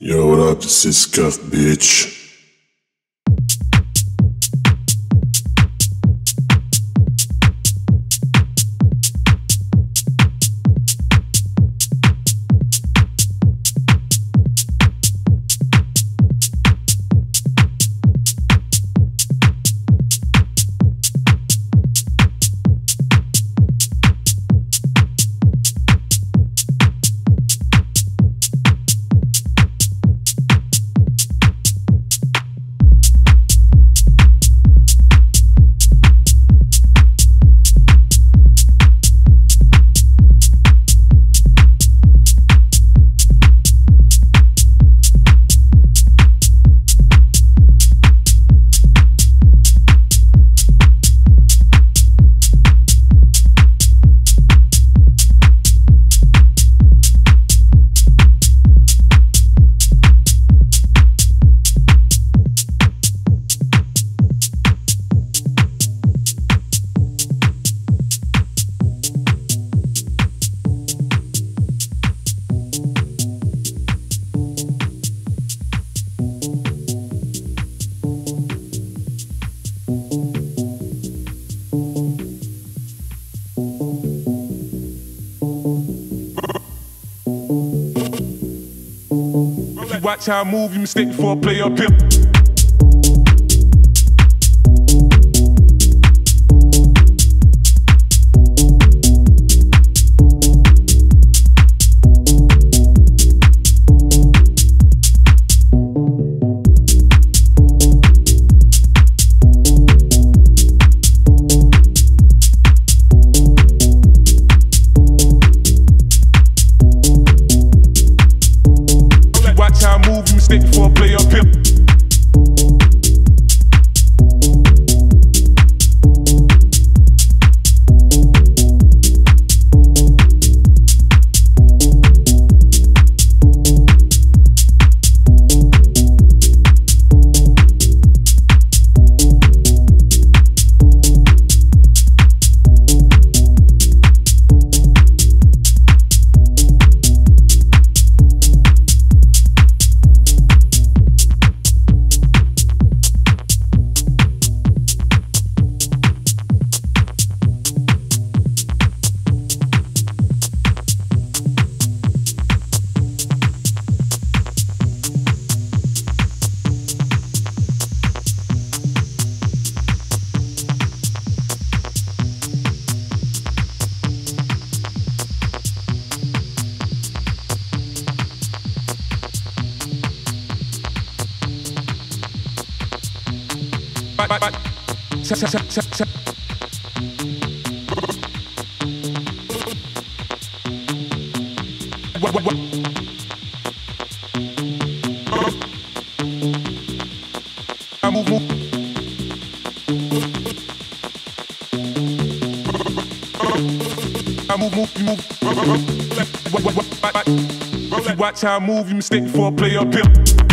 Yo, what up? This is CUFF, bitch. Watch how I move, you mistake before I play up here. Watch how I move, you mistake before I play up here.